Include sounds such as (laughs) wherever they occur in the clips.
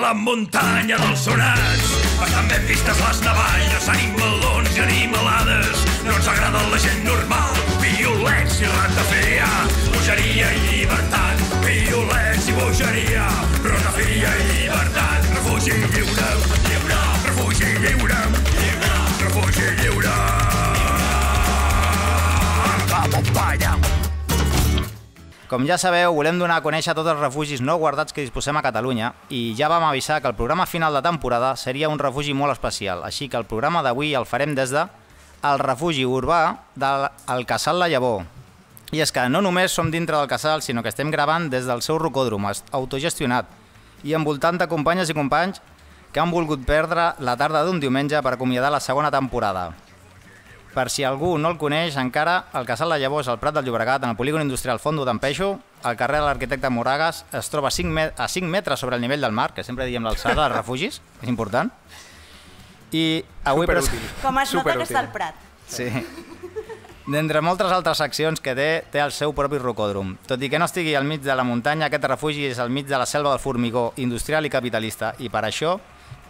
La muntanya dels sonats estan ben vistes les navalles, animalons i animalades. No ens agrada la gent normal, violència i ratafia, bogeria i llibertat, violència i bogeria, ratafia i llibertat, refugi lliure, lliure, refugi lliure, lliure, refugi lliure. Pa allá. Com ja sabeu, volem donar a conèixer tots els refugis no guardats que disposem a Catalunya i ja vam avisar que el programa final de temporada seria un refugi molt especial, així que el programa d'avui el farem des de el refugi urbà del el Casal La Llavor. I és que no només som dintre del casal, sinó que estem gravant des del seu rocòdrom autogestionat i envoltant de companyes i companys que han volgut perdre la tarda d'un diumenge per acomiadar la segona temporada. Per si algú no el coneix encara, el Casal de Llavors al Prat del Llobregat, en el polígon industrial Fondo d'Empeixo, al carrer de l'arquitecte Moragas, es troba a 5, met a 5 metres sobre el nivell del mar, que sempre diem l'alçada dels refugis, és important. I avui... Superútil. Com es nota que està al Prat. Sí. D'entre moltes altres seccions que té, té el seu propi rocòdrom. Tot i que no estigui al mig de la muntanya, aquest refugi és al mig de la selva del formigó industrial i capitalista, i per això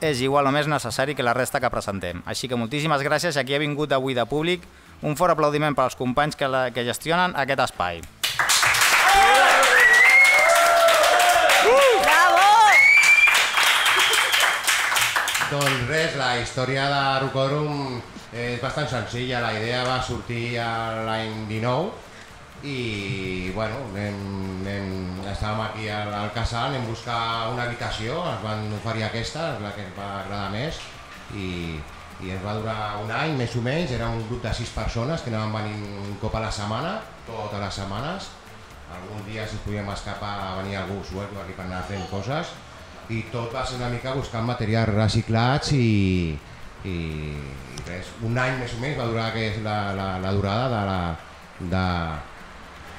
és igual o més necessari que la resta que presentem. Així que moltíssimes gràcies a qui ha vingut avui de públic. Un fort aplaudiment per als companys que, la, que gestionen aquest espai. Bravo! Doncs res, la història de Rocòdrom és bastant senzilla. La idea va sortir a l'any 19 i bueno, anem, anem, estàvem aquí al, al casal, anem a buscar una habitació, ens van oferir aquesta, la que ens va agradar més i, i ens va durar un any més o menys, era un grup de sis persones que anaven venint un cop a la setmana, totes les setmanes, algun dia si podíem escapar venir algú suec aquí per anar fent coses i tot va ser una mica buscant materials reciclats i, i, i res, un any més o menys va durar que és la, la, la durada de la, de,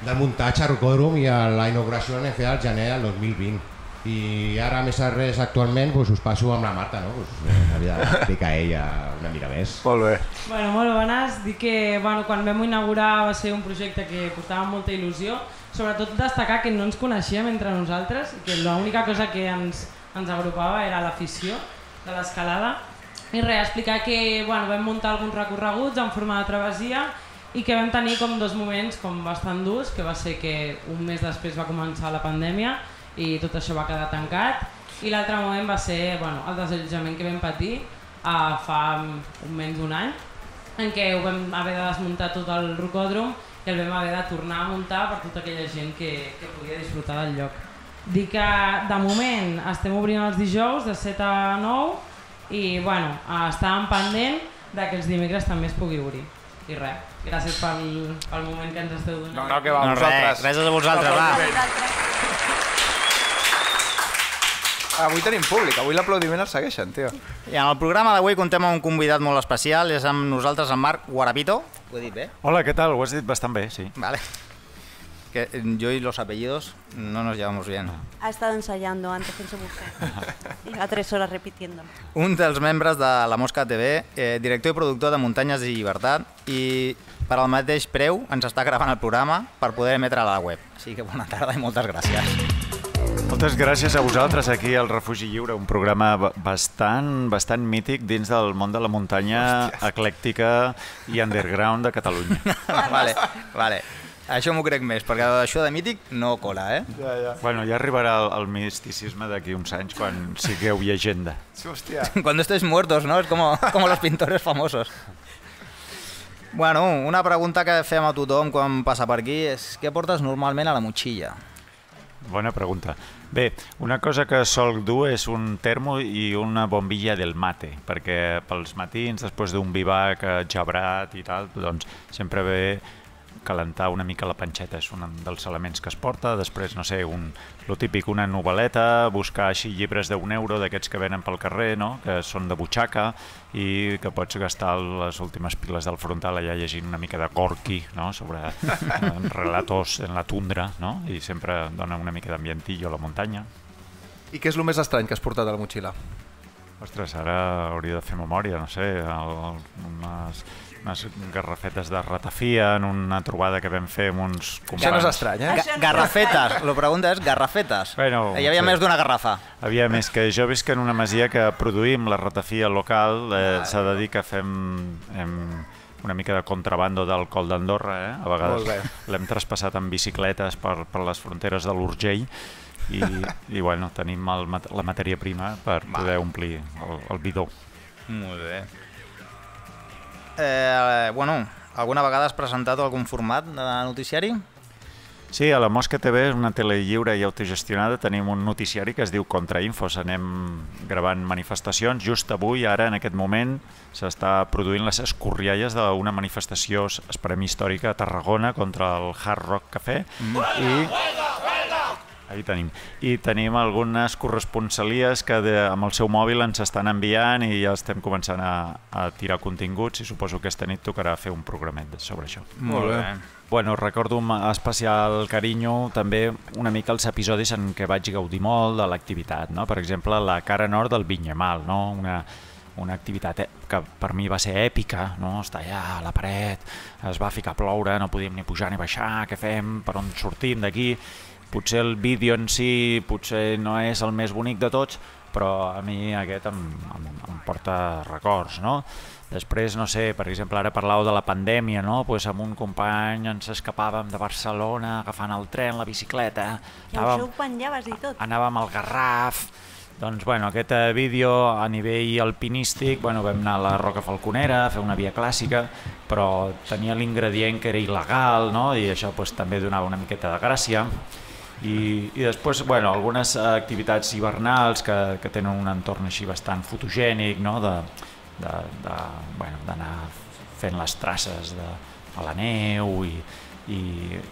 del muntatge a Rocòdrom i a la inauguració en fer al gener del 2020 i ara més a res actualment doncs, us passo amb la Marta, no? Pues, eh, havia d'explicar (laughs) ella una mica més. Molt bé. Bueno, molt bones. Dic que bueno, quan vam inaugurar va ser un projecte que portava molta il·lusió. Sobretot destacar que no ens coneixíem entre nosaltres i que l'única cosa que ens, ens agrupava era l'afició de l'escalada. I res, explicar que bueno, vam muntar alguns recorreguts en forma de travessia i que vam tenir com dos moments com bastant durs, que va ser que un mes després va començar la pandèmia i tot això va quedar tancat i l'altre moment va ser bueno, el desallotjament que vam patir uh, fa un menys d'un any en què ho vam haver de desmuntar tot el rocòdrom i el vam haver de tornar a muntar per tota aquella gent que, que podia disfrutar del lloc. Dic que de moment estem obrint els dijous de 7 a 9 i bueno, eh, estàvem pendent de que els dimecres també es pugui obrir. I res, gràcies pel, pel moment que ens esteu donant. No, no, que va, No, vosaltres. res, res a vosaltres, va. Avui tenim públic, avui l'aplaudiment el segueixen, tio. I en el programa d'avui contem amb un convidat molt especial, és amb nosaltres en Marc Guarapito. Ho he dit bé? Hola, què tal? Ho has dit bastant bé, sí. Vale. Que yo y los apellidos no nos llevamos bien. Ha estado ensayando antes en su mujer. (laughs) Lleva tres horas repitiéndolo. Un dels membres de La Mosca TV, eh, director i productor de Muntanyes i Llibertat, i per al mateix preu ens està gravant el programa per poder emetre a la web. Així que bona tarda i moltes gràcies. Moltes gràcies a vosaltres aquí al Refugi Lliure, un programa ba- bastant, bastant mític dins del món de la muntanya eclèctica i underground de Catalunya. (laughs) vale, vale. Això m'ho crec més, perquè això de mític no cola, eh? Ja, ja. Bueno, ja arribarà el, el misticisme d'aquí uns anys quan sigueu llegenda. Hòstia. Cuando estéis muertos, ¿no? Es como, como los pintores famosos. Bueno, una pregunta que fem a tothom quan passa per aquí és què portes normalment a la motxilla? Bona pregunta. Bé, una cosa que sol dur és un termo i una bombilla del mate, perquè pels matins, després d'un vivac eh, gebrat i tal, doncs sempre ve calentar una mica la panxeta, és un dels elements que es porta, després, no sé, un, lo típic, una novel·leta, buscar així llibres d'un euro d'aquests que venen pel carrer, no? que són de butxaca i que pots gastar les últimes piles del frontal allà llegint una mica de Gorky no? sobre eh, (laughs) relatos en la tundra no? i sempre dona una mica d'ambientillo a la muntanya. I què és el més estrany que has portat a la motxilla? Ostres, ara hauria de fer memòria, no sé, el, unes, unes garrafetes de ratafia en una trobada que vam fer amb uns companys. Això no és estrany, eh? Ga garrafetes, la pregunta és garrafetes. Bueno, Hi havia sí. més d'una garrafa. Havia més que jo visc en una masia que produïm la ratafia local, eh, s'ha de dir que fem hem, una mica de contrabando d'alcohol d'Andorra, eh? a Molt bé. vegades l'hem traspassat amb bicicletes per, per les fronteres de l'Urgell i, i bueno, tenim el, la matèria prima per poder omplir el, el bidó. Molt bé. Eh, bueno, alguna vegada has presentat algun format de noticiari? Sí, a la Mosca TV és una tele lliure i autogestionada. Tenim un noticiari que es diu Contrainfos. Anem gravant manifestacions. Just avui, ara, en aquest moment, s'està produint les escorrialles d'una manifestació, esperem, històrica a Tarragona contra el Hard Rock Café. I... Ahí tenim. I tenim algunes corresponsalies que de, amb el seu mòbil ens estan enviant i ja estem començant a, a tirar continguts i suposo que esta nit tocarà fer un programet sobre això. Molt bé. Bueno, recordo amb especial carinyo també una mica els episodis en què vaig gaudir molt de l'activitat, no? Per exemple, la cara nord del Vinyamal, no? Una, una activitat eh, que per mi va ser èpica, no? Estar allà a la paret, es va ficar a ploure, no podíem ni pujar ni baixar, què fem, per on sortim d'aquí? Potser el vídeo en si potser no és el més bonic de tots, però a mi aquest em, em, em porta records, no? Després, no sé, per exemple, ara parlàveu de la pandèmia, no? Pues amb un company ens escapàvem de Barcelona agafant el tren, la bicicleta, I això ho penjaves i tot. anàvem al Garraf, doncs, bueno, aquest eh, vídeo a nivell alpinístic, bueno, vam anar a la Roca Falconera a fer una via clàssica, però tenia l'ingredient que era il·legal, no? i això pues, també donava una miqueta de gràcia. I, i després, bueno, algunes activitats hivernals que, que tenen un entorn així bastant fotogènic, no? de, bueno, d'anar fent les traces de, a la neu i, i,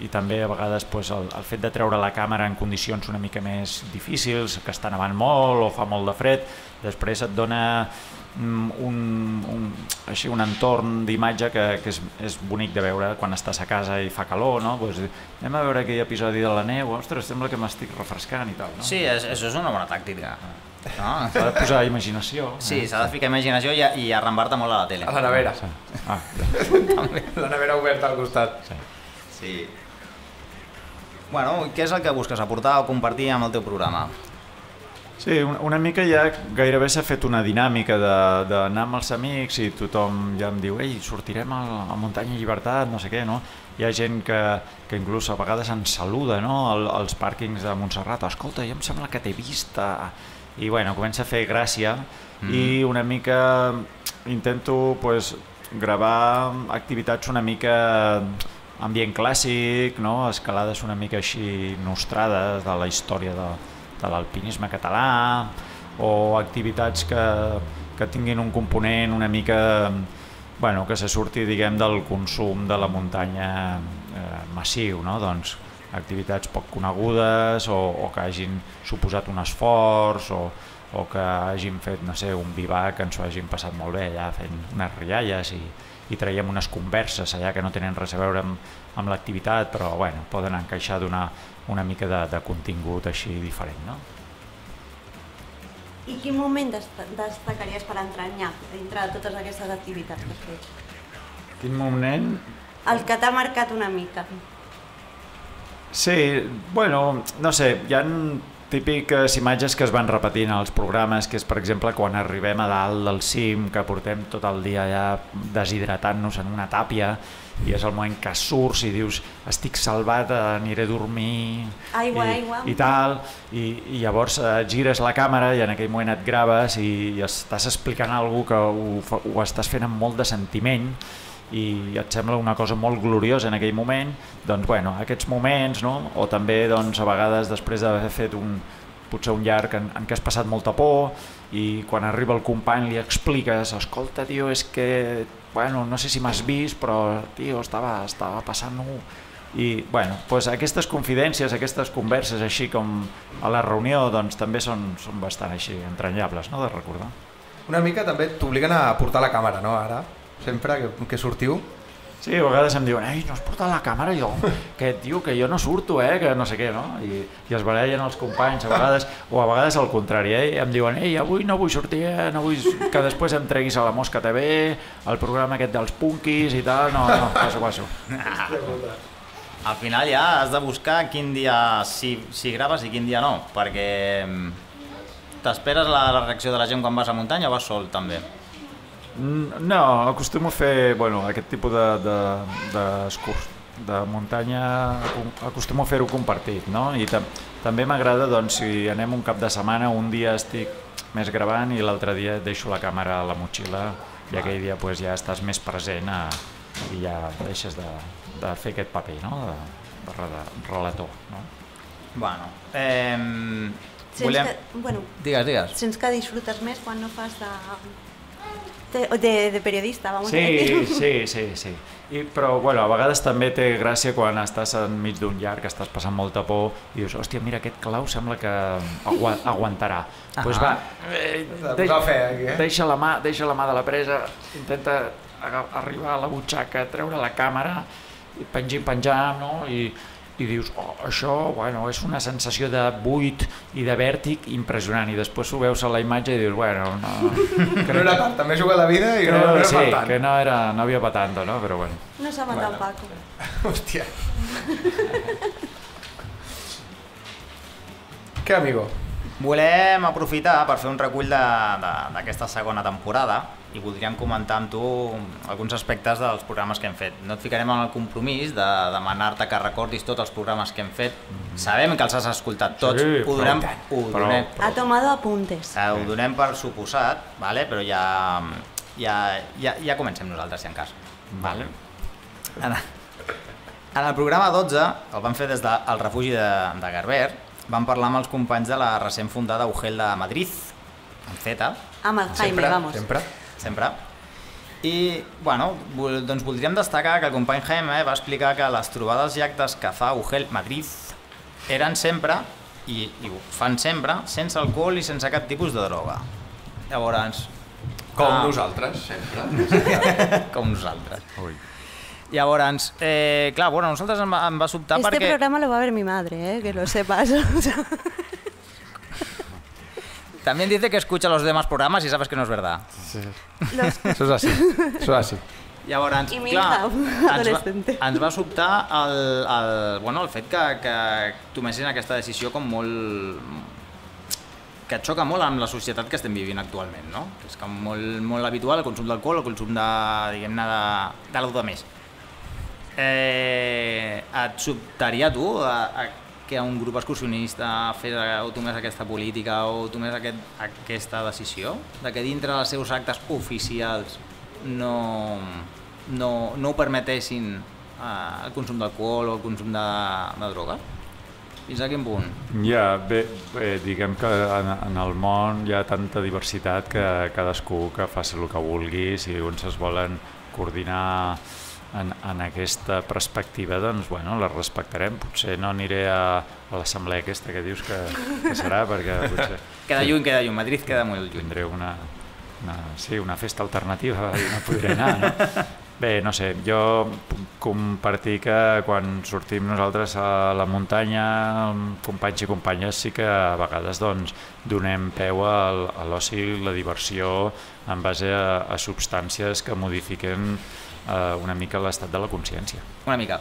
i també a vegades pues, el, el fet de treure la càmera en condicions una mica més difícils, que està nevant molt o fa molt de fred, després et dona mm, un, un, així un entorn d'imatge que, que és, és bonic de veure quan estàs a casa i fa calor, no? Pues, anem a veure aquell episodi de la neu, ostres, sembla que m'estic refrescant i tal. No? Sí, és, això és una bona tàctica. No? S'ha de posar imaginació. Sí, s'ha de ficar imaginació i, i arrambar-te molt a la tele. A la nevera. Ah, ja. (laughs) La nevera oberta al costat. Sí. Bueno, què és el que busques aportar o compartir amb el teu programa? Sí, una, mica ja gairebé s'ha fet una dinàmica de- d'anar amb els amics i tothom ja em diu ei, sortirem a, a Muntanya Llibertat, no sé què, no? Hi ha gent que, que inclús a vegades ens saluda, no?, Al, als pàrquings de Montserrat, escolta, jo em sembla que t'he vist, a-". i bueno, comença a fer gràcia mm. i una mica intento pues, gravar activitats una mica ambient clàssic, no? escalades una mica així nostrades de la història de, de l'alpinisme català o activitats que, que tinguin un component una mica bueno, que se surti diguem del consum de la muntanya eh, massiu, no? doncs activitats poc conegudes o, o que hagin suposat un esforç o, o que hagin fet, no sé, un vivac que ens ho hagin passat molt bé allà fent unes rialles i, i traiem unes converses allà que no tenen res a veure amb, amb l'activitat però bueno, poden encaixar d'una una mica de, de contingut així diferent. No? I quin moment dest destacaries per entranyar dintre de totes aquestes activitats que fet? Quin moment El que t'ha marcat una mica. Sí, bueno, no sé, hi ha típiques imatges que es van repetint als programes, que és, per exemple, quan arribem a dalt del cim, que portem tot el dia allà deshidratant-nos en una tàpia, i és el moment que surts i dius estic salvat, aniré a dormir Aigua, i, aigua. i tal, i, i llavors eh, gires la càmera i en aquell moment et graves i, i estàs explicant alguna que ho, ho estàs fent amb molt de sentiment i et sembla una cosa molt gloriosa en aquell moment, doncs bueno, aquests moments, no? o també doncs, a vegades després d'haver fet un, potser un llarg en, en què has passat molta por i quan arriba el company li expliques escolta tio, és que bueno, no sé si m'has vist però tio, estava, estava passant-ho i bueno, doncs aquestes confidències, aquestes converses així com a la reunió doncs també són, són bastant així entranyables no? de recordar. Una mica també t'obliguen a portar la càmera, no? Ara, sempre que, que sortiu. Sí, a vegades em diuen, ei, no has portat la càmera? I jo, que tio, que jo no surto, eh, que no sé què, no? I, i es barallen els companys, a vegades, o a vegades al contrari, eh? Em diuen, ei, avui no vull sortir, eh? no vull que després em treguis a la Mosca TV, el programa aquest dels punkis i tal, no, no, passo, passo. (laughs) Al final ja has de buscar quin dia si, si graves i quin dia no, perquè mm, t'esperes la, la reacció de la gent quan vas a muntanya o vas sol també? No, acostumo a fer bueno, aquest tipus de, de, de, de muntanya, acostumo a fer-ho compartit, no? I tam també m'agrada, doncs, si anem un cap de setmana, un dia estic més gravant i l'altre dia deixo la càmera a la motxilla i aquell dia pues, ja estàs més present a, i ja deixes de, de fer aquest paper, no? De, de, re- relator, no? Bueno, eh, Sents volem... que, bueno, Digues, digues. sents que disfrutes més quan no fas de, de, de, de periodista, vamos a Sí, decir. sí, sí, sí. I, però bueno, a vegades també té gràcia quan estàs enmig d'un llarg, que estàs passant molta por i dius, hòstia, mira, aquest clau sembla que agua aguantarà. Doncs pues va, eh, de fe, aquí, eh? deixa, la mà, deixa la mà de la presa, intenta arribar a la butxaca, treure la càmera, i pengim, penjam, no? I, i dius, oh, això bueno, és una sensació de buit i de vèrtic impressionant i després ho veus a la imatge i dius, bueno, no, (laughs) Que no era tant, també juga la vida i que no, no era sí, per tant. que no, era, no havia pa tanto, no? Però bueno. No saben Bueno. bueno. Paco. (laughs) Hòstia. Què, amigo? Volem aprofitar per fer un recull d'aquesta segona temporada i voldríem comentar amb tu alguns aspectes dels programes que hem fet. No et ficarem en el compromís de demanar-te que recordis tots els programes que hem fet. Sabem que els has escoltat tots, Sí, ho donem, prou, ho donem, Ha tomado apuntes. eh, ho donem per suposat, vale? però ja, ja, ja, ja comencem nosaltres, si en cas. Vale. En, en el programa 12, el vam fer des del refugi de, de Garber, vam parlar amb els companys de la recent fundada UGEL de Madrid, en Z, Amb el Jaime, Sempre, vamos. sempre. Sempre. I, bueno, vol- doncs voldríem destacar que el company Jaime va explicar que les trobades i actes que fa UGEL Madrid eren sempre, i, i ho fan sempre, sense alcohol i sense cap tipus de droga. Llavors, Com Ah. nosaltres, sempre. (laughs) com nosaltres. Ui. Llavors, eh, clar, bueno, nosaltres em va, em va sobtar Este perquè... programa lo va a ver mi madre, ¿eh? que lo sepas. (laughs) También dice que escucha los demás programas y sabes que no es verdad. los- Això és així. Això és així. Llavors, I clar, ens va, ens va sobtar el, el, bueno, el fet que, que tomessin aquesta decisió com molt que et xoca molt amb la societat que estem vivint actualment, no? Que és com molt, molt habitual el consum d'alcohol, el consum de, diguem-ne, de, de l'altre més. Eh, et sobtaria a tu a, a que un grup excursionista fes o tomés aquesta política o tomés aquest, aquesta decisió de que dintre dels seus actes oficials no, no, no permetessin eh, el consum d'alcohol o el consum de, de droga? Fins a quin punt? Ja, bé, bé, diguem que en, en el món hi ha tanta diversitat que cadascú que faci el que vulgui, si uns es volen coordinar en, en aquesta perspectiva, doncs, bueno, la respectarem. Potser no aniré a, a l'assemblea aquesta que dius que, que serà, (laughs) perquè potser Queda lluny, queda lluny. Madrid queda molt lluny. tindré una, una, sí, una festa alternativa i no podré anar, no? Bé, no sé, jo puc compartir que quan sortim nosaltres a la muntanya, companys i companyes, sí que a vegades doncs, donem peu al, a l'oci la diversió en base a, a substàncies que modifiquen eh, una mica l'estat de la consciència. Una mica.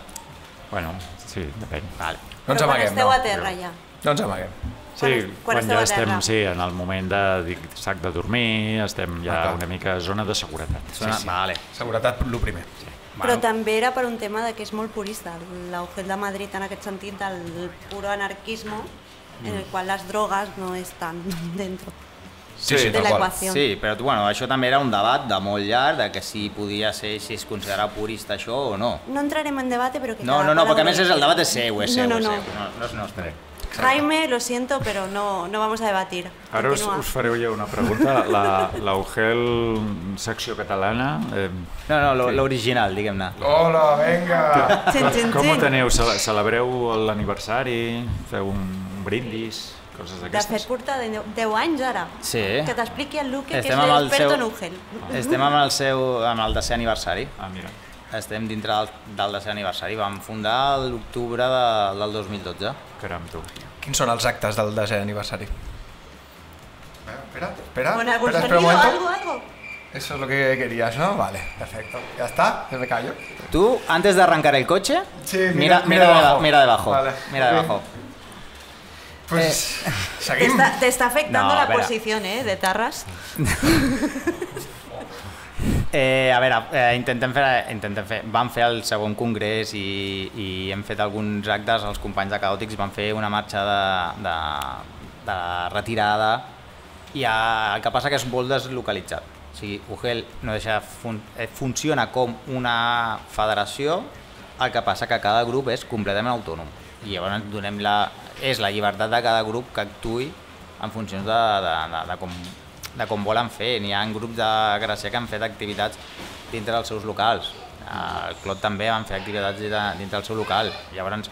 Bueno, sí, depèn. Vale. No ens Però quan amaguem, esteu no. a terra ja. No ens amaguem. Sí, Quan quan quan, ja estem sí, en el moment de dic, sac de dormir, estem ja Ah, una mica zona de seguretat. Sona... Sí, sí. Vale. Seguretat, el primer. Però també era per un tema de que és molt purista, l'Augel de Madrid en aquest sentit del puro anarquismo, en el qual les drogues no estan (laughs) dentro. Sí, sí, de ecuación. Sí, però bueno, això també era un debat de molt llarg, de que si podia ser, si es considerava purista això o no. No entrarem en debate, pero que No, no, no, perquè a més és el debat és seu, és seu, no, és no, seu. no. No, no és nostre. Jaime, lo siento, pero no, no vamos a debatir. Ara us, us fareu ja una pregunta. La, la UGEL secció catalana, eh, No, no, lo- l'original, diguem-ne. Hola, venga! Xin, xin, com ho teniu? Cele- Celebreu l'aniversari? Feu un brindis? Coses De fet, d'aquestes? porta de 10 anys ara. Sí. Que t'expliqui el Luque, que és l'expert seu- en Ugel. (laughs) Estem amb el seu, amb el desè aniversari. Ah, mira. estem dintre del, del desè aniversari. Vam fundar l'octubre de, del 2012. Caram, tu. Quins són els actes del desè aniversari? Eh, Espera, espera, Bueno, algún espera, espera un sonido, momento. algo, algo. Eso es lo que querías, ¿no? Vale, perfecto. ¿Ya está? ¿Ya me callo? Tú, antes de arrancar el coche, Sí, mira, mira- mira, mira deba- debajo. mira debajo. Vale, Mira debajo. Pues (laughs) Te seguim. está, te está afectando No, la posición, ¿eh? De Tarras. (laughs) Eh, a veure, eh, intentem fer, intentem fer, vam fer el segon congrés i, i hem fet alguns actes, els companys de Caòtics van fer una marxa de, de, de retirada i a, el que passa que és molt deslocalitzat. O sigui, UGEL no deixa fun, eh, funciona com una federació, el que passa que cada grup és completament autònom i llavors donem la, és la llibertat de cada grup que actui en funció de, de, de, de, com, de com volen fer. N'hi ha grups de Gràcia que han fet activitats dintre dels seus locals. El Clot també van fer activitats dintre, del seu local. Llavors,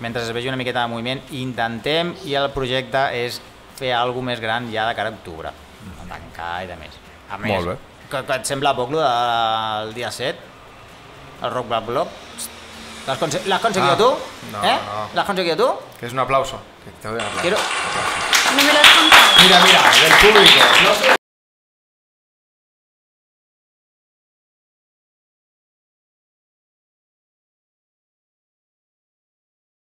mentre es vegi una miqueta de moviment, intentem, i el projecte és fer alguna més gran ja de cara a octubre, tancar i de més. A més, Molt bé. Que, que et sembla poc lo del dia 7? El Rock Black Block? L'has conse l'has conseguido Ah, tú? no, ¿Eh? no. ¿L'has conseguido tú? Que es un aplauso. Que te doy un aplauso. Quiero... No me lo has contado. Mira, mira, del público. No sé